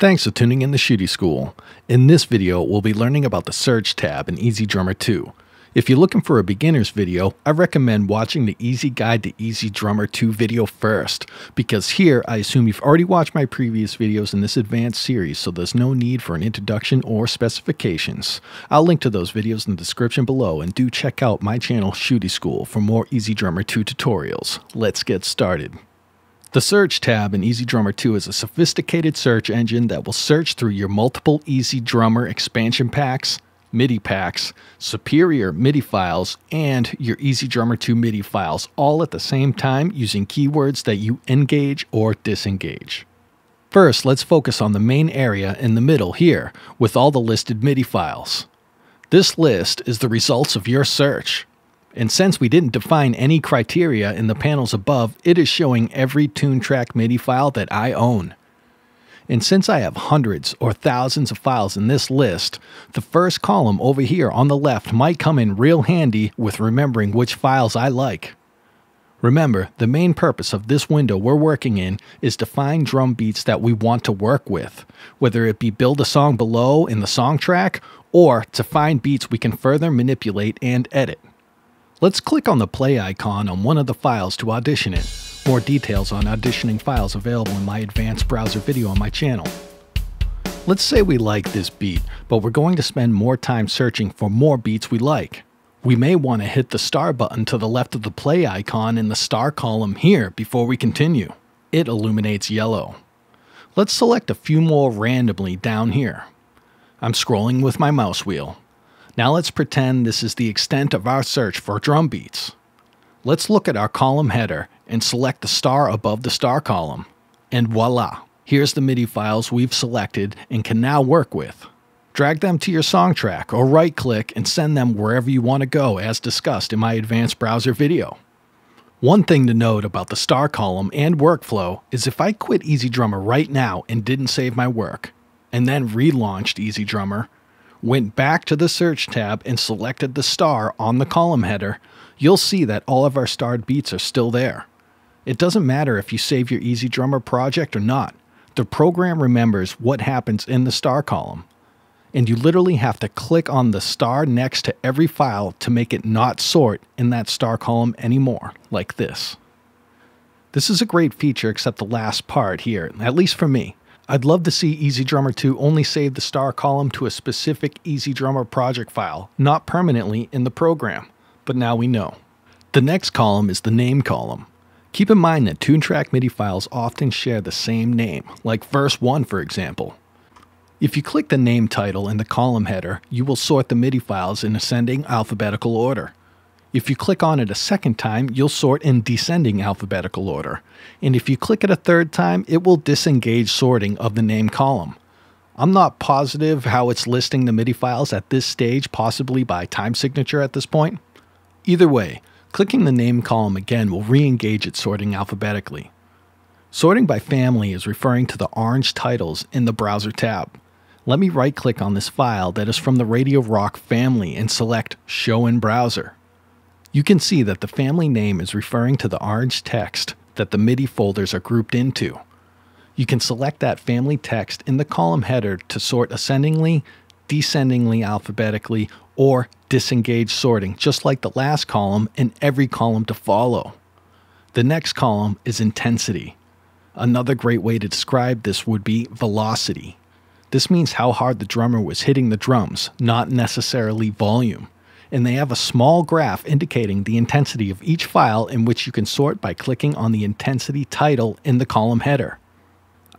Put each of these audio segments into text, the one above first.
Thanks for tuning in to Shootie School. In this video, we'll be learning about the Search tab in EZDrummer 2. If you're looking for a beginner's video, I recommend watching the Easy Guide to EZDrummer 2 video first, because here I assume you've already watched my previous videos in this advanced series, so there's no need for an introduction or specifications. I'll link to those videos in the description below, and do check out my channel Shootie School for more EZDrummer 2 tutorials. Let's get started. The Search tab in EZDrummer 2 is a sophisticated search engine that will search through your multiple EZDrummer expansion packs, MIDI packs, superior MIDI files, and your EZDrummer 2 MIDI files all at the same time using keywords that you engage or disengage. First, let's focus on the main area in the middle here with all the listed MIDI files. This list is the results of your search. And since we didn't define any criteria in the panels above, it is showing every Toontrack MIDI file that I own. And since I have hundreds or thousands of files in this list, the first column over here on the left might come in real handy with remembering which files I like. Remember, the main purpose of this window we're working in is to find drum beats that we want to work with, whether it be build a song below in the song track, or to find beats we can further manipulate and edit. Let's click on the play icon on one of the files to audition it. More details on auditioning files available in my advanced browser video on my channel. Let's say we like this beat, but we're going to spend more time searching for more beats we like. We may want to hit the star button to the left of the play icon in the star column here before we continue. It illuminates yellow. Let's select a few more randomly down here. I'm scrolling with my mouse wheel. Now let's pretend this is the extent of our search for drum beats. Let's look at our column header and select the star above the star column. And voila, here's the MIDI files we've selected and can now work with. Drag them to your song track or right click and send them wherever you want to go as discussed in my advanced browser video. One thing to note about the star column and workflow is if I quit EZDrummer right now and didn't save my work, and then relaunched EZDrummer, went back to the search tab and selected the star on the column header, you'll see that all of our starred beats are still there. It doesn't matter if you save your EZDrummer project or not. The program remembers what happens in the star column. And you literally have to click on the star next to every file to make it not sort in that star column anymore, like this. This is a great feature except the last part here, at least for me. I'd love to see EZDrummer 2 only save the star column to a specific EZDrummer project file, not permanently in the program, but now we know. The next column is the name column. Keep in mind that Toontrack MIDI files often share the same name, like verse 1 for example. If you click the name title in the column header, you will sort the MIDI files in ascending alphabetical order. If you click on it a second time, you'll sort in descending alphabetical order. And if you click it a third time, it will disengage sorting of the name column. I'm not positive how it's listing the MIDI files at this stage, possibly by time signature at this point. Either way, clicking the name column again will re-engage it sorting alphabetically. Sorting by family is referring to the orange titles in the browser tab. Let me right click on this file that is from the Radio Rock family and select Show in Browser. You can see that the family name is referring to the orange text that the MIDI folders are grouped into. You can select that family text in the column header to sort ascendingly, descendingly alphabetically, or disengage sorting, just like the last column and every column to follow. The next column is intensity. Another great way to describe this would be velocity. This means how hard the drummer was hitting the drums, not necessarily volume and they have a small graph indicating the intensity of each file in which you can sort by clicking on the intensity title in the column header.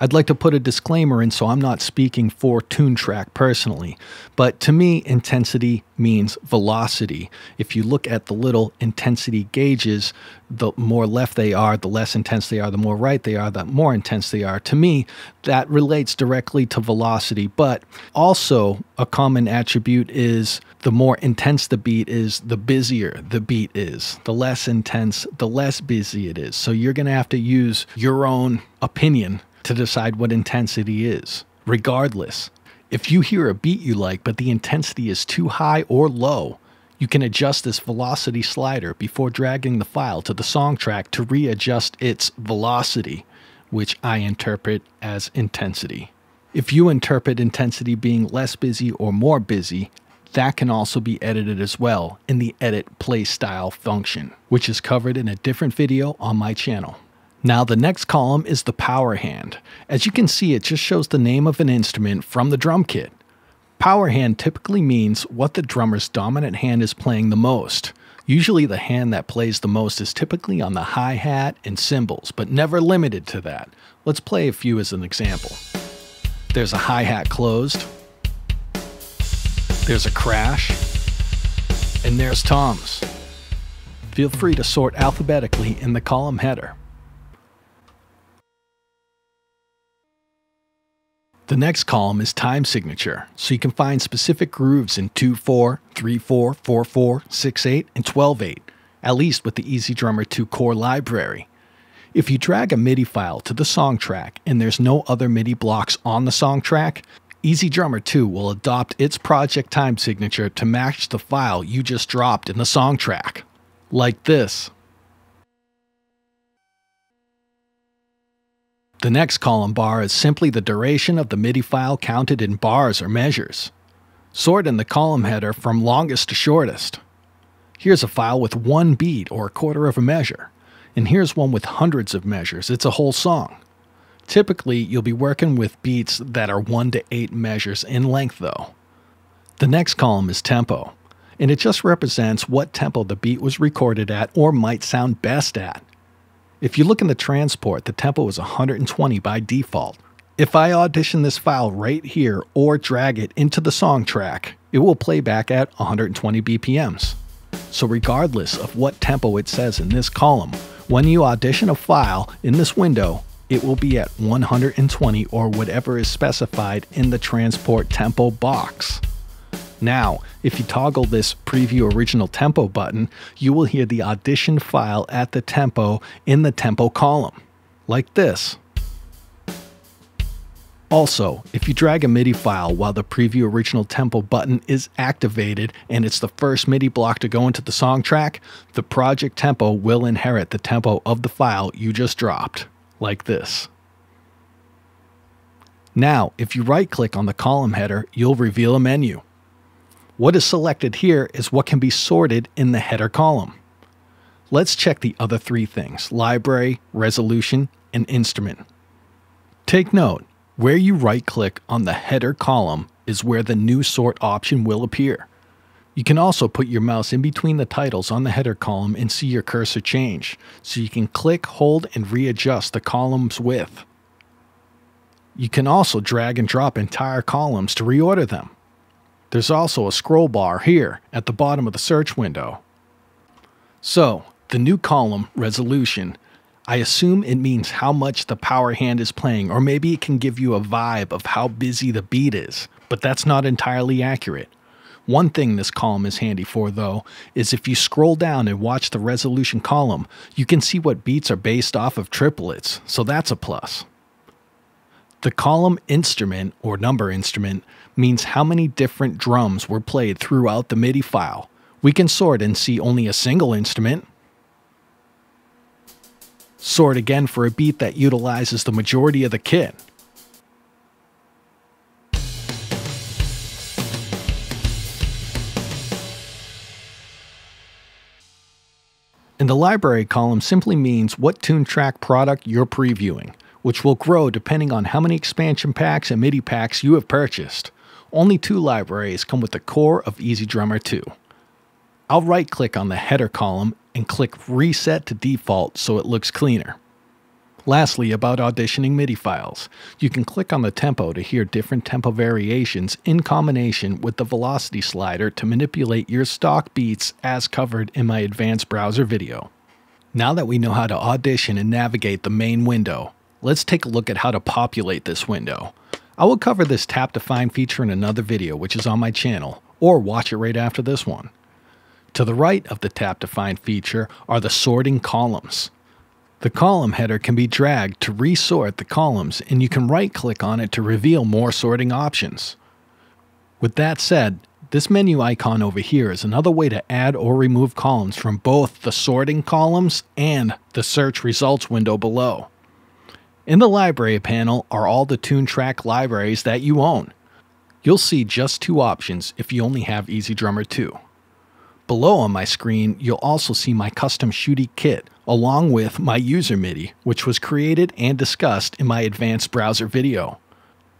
I'd like to put a disclaimer in so I'm not speaking for Toontrack personally, but to me, intensity means velocity. If you look at the little intensity gauges, the more left they are, the less intense they are, the more right they are, the more intense they are. To me, that relates directly to velocity, but also a common attribute is the more intense the beat is, the busier the beat is. The less intense, the less busy it is. So you're going to have to use your own opinion to decide what intensity is. Regardless, if you hear a beat you like but the intensity is too high or low, you can adjust this velocity slider before dragging the file to the song track to readjust its velocity, which I interpret as intensity. If you interpret intensity being less busy or more busy, that can also be edited as well in the Edit Play Style function, which is covered in a different video on my channel. Now the next column is the power hand. As you can see, it just shows the name of an instrument from the drum kit. Power hand typically means what the drummer's dominant hand is playing the most. Usually the hand that plays the most is typically on the hi-hat and cymbals, but never limited to that. Let's play a few as an example. There's a hi-hat closed. There's a crash. And there's toms. Feel free to sort alphabetically in the column header. The next column is time signature, so you can find specific grooves in 2-4, 3-4, 4-4, 6-8, and 12-8, at least with the EZdrummer 2 core library. If you drag a MIDI file to the song track and there's no other MIDI blocks on the song track, EZdrummer 2 will adopt its project time signature to match the file you just dropped in the song track. Like this. The next column bar is simply the duration of the MIDI file counted in bars or measures. Sort in the column header from longest to shortest. Here's a file with one beat or a quarter of a measure and here's one with hundreds of measures. It's a whole song. Typically, you'll be working with beats that are 1 to 8 measures in length, though. The next column is tempo, and it just represents what tempo the beat was recorded at or might sound best at. If you look in the transport, the tempo is 120 by default. If I audition this file right here or drag it into the song track, it will play back at 120 BPMs. So regardless of what tempo it says in this column, when you audition a file in this window, it will be at 120 or whatever is specified in the transport tempo box. Now, if you toggle this preview original tempo button, you will hear the audition file at the tempo in the tempo column, like this. Also, if you drag a MIDI file while the Preview Original Tempo button is activated and it's the first MIDI block to go into the song track, the project tempo will inherit the tempo of the file you just dropped, like this. Now, if you right click on the column header, you'll reveal a menu. What is selected here is what can be sorted in the header column. Let's check the other three things, library, resolution, and instrument. Take note, where you right click on the header column is where the new sort option will appear. You can also put your mouse in between the titles on the header column and see your cursor change, so you can click, hold, and readjust the column's width. You can also drag and drop entire columns to reorder them. There's also a scroll bar here at the bottom of the search window. So, the new column, resolution, I assume it means how much the power hand is playing, or maybe it can give you a vibe of how busy the beat is, but that's not entirely accurate. One thing this column is handy for, though, is if you scroll down and watch the resolution column, you can see what beats are based off of triplets, so that's a plus. The column instrument, or number instrument, means how many different drums were played throughout the MIDI file. We can sort and see only a single instrument, Sort again for a beat that utilizes the majority of the kit. And the library column simply means what Toontrack product you're previewing, which will grow depending on how many expansion packs and MIDI packs you have purchased. Only two libraries come with the core of EZdrummer 2. I'll right click on the header column and click Reset to Default so it looks cleaner. Lastly, about auditioning MIDI files, you can click on the tempo to hear different tempo variations in combination with the velocity slider to manipulate your stock beats as covered in my advanced browser video. Now that we know how to audition and navigate the main window, let's take a look at how to populate this window. I will cover this tap to find feature in another video which is on my channel, or watch it right after this one. To the right of the tap to find feature are the sorting columns. The column header can be dragged to resort the columns and you can right click on it to reveal more sorting options. With that said, this menu icon over here is another way to add or remove columns from both the sorting columns and the search results window below. In the library panel are all the Toontrack libraries that you own. You'll see just two options if you only have EZdrummer 2. Below on my screen, you'll also see my custom Shootie kit, along with my user MIDI, which was created and discussed in my advanced browser video.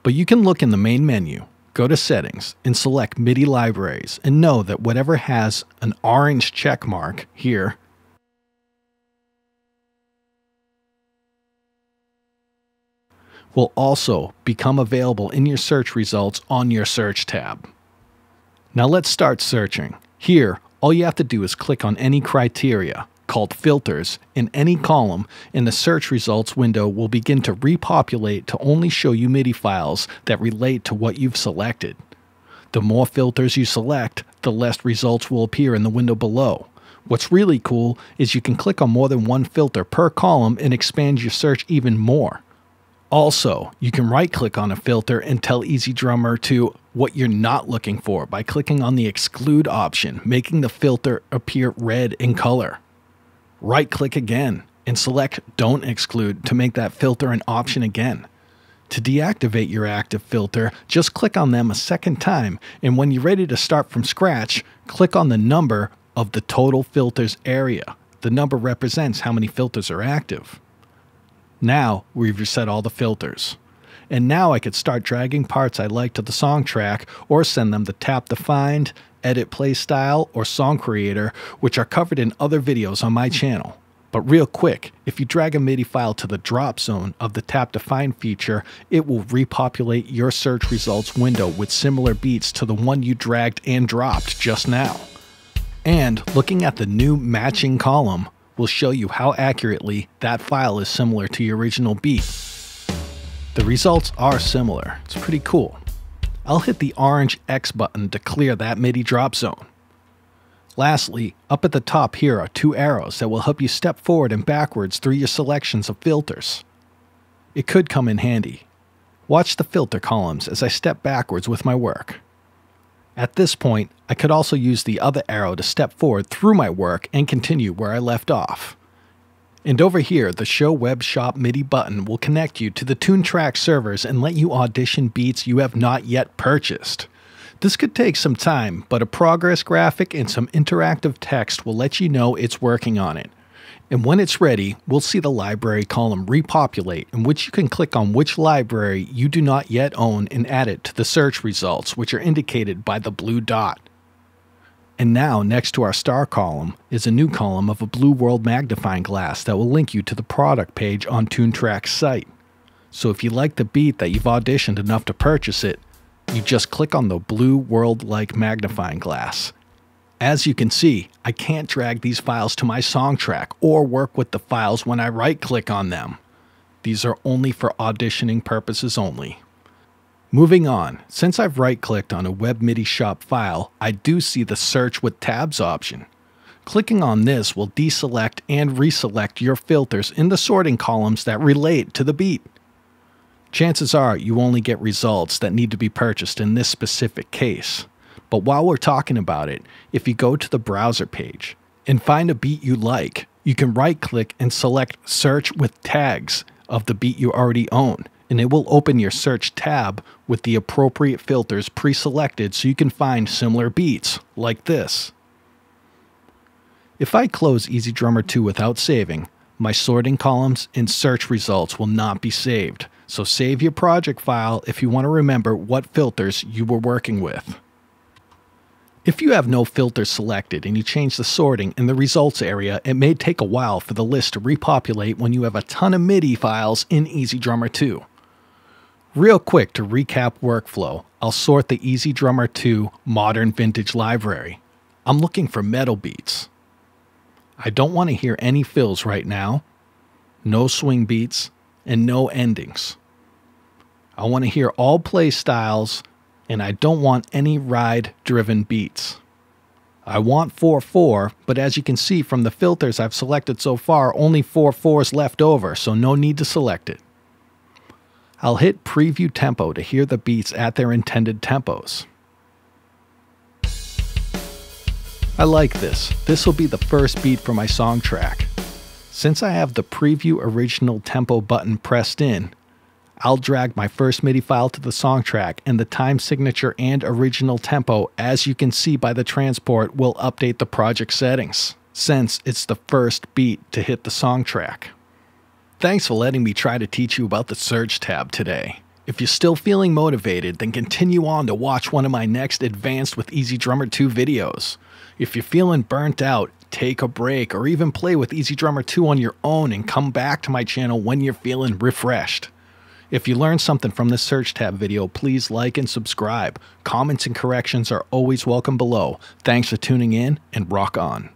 But you can look in the main menu, go to Settings, and select MIDI Libraries, and know that whatever has an orange check mark here will also become available in your search results on your Search tab. Now let's start searching. Here, all you have to do is click on any criteria, called filters, in any column, and the search results window will begin to repopulate to only show you MIDI files that relate to what you've selected. The more filters you select, the less results will appear in the window below. What's really cool is you can click on more than one filter per column and expand your search even more. Also, you can right click on a filter and tell EZdrummer 2 what you're not looking for by clicking on the exclude option, making the filter appear red in color. Right click again and select don't exclude to make that filter an option again. To deactivate your active filter, just click on them a second time, and when you're ready to start from scratch, click on the number of the total filters area. The number represents how many filters are active. Now we've reset all the filters. And now I could start dragging parts I like to the song track or send them to Tap to Find, Edit Playstyle, or Song Creator, which are covered in other videos on my channel. But real quick, if you drag a MIDI file to the drop zone of the Tap to Find feature, it will repopulate your search results window with similar beats to the one you dragged and dropped just now. And looking at the new matching column, will show you how accurately that file is similar to your original beat. The results are similar. It's pretty cool. I'll hit the orange X button to clear that MIDI drop zone. Lastly, up at the top here are two arrows that will help you step forward and backwards through your selections of filters. It could come in handy. Watch the filter columns as I step backwards with my work. At this point, I could also use the other arrow to step forward through my work and continue where I left off. And over here, the Show Web Shop MIDI button will connect you to the Toontrack servers and let you audition beats you have not yet purchased. This could take some time, but a progress graphic and some interactive text will let you know it's working on it. And when it's ready, we'll see the library column repopulate in which you can click on which library you do not yet own and add it to the search results, which are indicated by the blue dot. And now, next to our star column, is a new column of a blue world magnifying glass that will link you to the product page on Toontrack's site. So if you like the beat that you've auditioned enough to purchase it, you just click on the blue world like magnifying glass as you can see, I can't drag these files to my song track or work with the files when I right click on them. These are only for auditioning purposes only. Moving on, since I've right clicked on a Web MIDI shop file, I do see the search with tags option. Clicking on this will deselect and reselect your filters in the sorting columns that relate to the beat. Chances are you only get results that need to be purchased in this specific case. But while we're talking about it, if you go to the browser page and find a beat you like, you can right click and select Search with Tags of the beat you already own, and it will open your search tab with the appropriate filters pre selected so you can find similar beats, like this. If I close EZdrummer 2 without saving, my sorting columns and search results will not be saved. So save your project file if you want to remember what filters you were working with. If you have no filter selected and you change the sorting in the results area, it may take a while for the list to repopulate when you have a ton of MIDI files in EZdrummer 2. Real quick to recap workflow, I'll sort the EZdrummer 2 Modern Vintage Library. I'm looking for metal beats. I don't want to hear any fills right now, no swing beats, and no endings. I want to hear all play styles and I don't want any ride driven beats. I want 4-4, but as you can see from the filters I've selected so far, only 4-4 is left over, so no need to select it. I'll hit preview tempo to hear the beats at their intended tempos. I like this. This will be the first beat for my song track. Since I have the Preview Original Tempo button pressed in, I'll drag my first MIDI file to the song track and the time signature and original tempo, as you can see by the transport, will update the project settings, since it's the first beat to hit the song track. Thanks for letting me try to teach you about the Search tab today. If you're still feeling motivated, then continue on to watch one of my next Advanced with EZdrummer 2 videos. If you're feeling burnt out, take a break, or even play with EZdrummer 2 on your own and come back to my channel when you're feeling refreshed. If you learned something from this Search tab video, please like and subscribe. Comments and corrections are always welcome below. Thanks for tuning in and rock on.